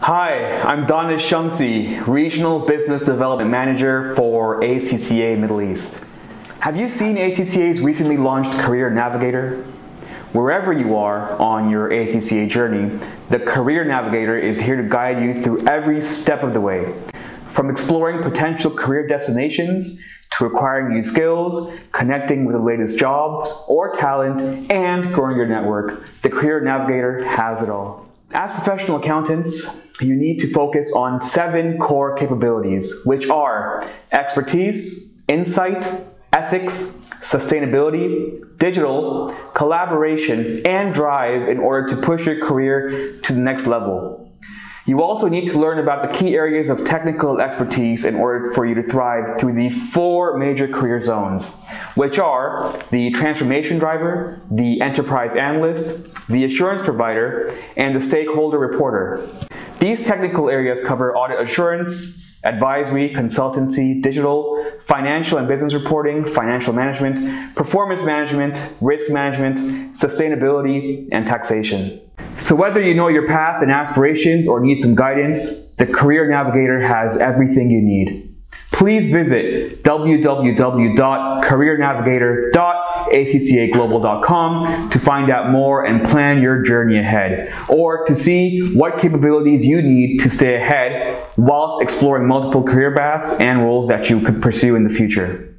Hi, I'm Danish Shamsi, Regional Business Development Manager for ACCA Middle East. Have you seen ACCA's recently launched Career Navigator? Wherever you are on your ACCA journey, the Career Navigator is here to guide you through every step of the way. From exploring potential career destinations to acquiring new skills, connecting with the latest jobs or talent, and growing your network, the Career Navigator has it all. As professional accountants, you need to focus on seven core capabilities, which are expertise, insight, ethics, sustainability, digital, collaboration, and drive in order to push your career to the next level. You also need to learn about the key areas of technical expertise in order for you to thrive through the four major career zones, which are the transformation driver, the enterprise analyst, the assurance provider, and the stakeholder reporter. These technical areas cover audit assurance, advisory, consultancy, digital, financial and business reporting, financial management, performance management, risk management, sustainability, and taxation. So whether you know your path and aspirations or need some guidance, the Career Navigator has everything you need. Please visit www.careernavigator.accaglobal.com to find out more and plan your journey ahead, or to see what capabilities you need to stay ahead whilst exploring multiple career paths and roles that you could pursue in the future.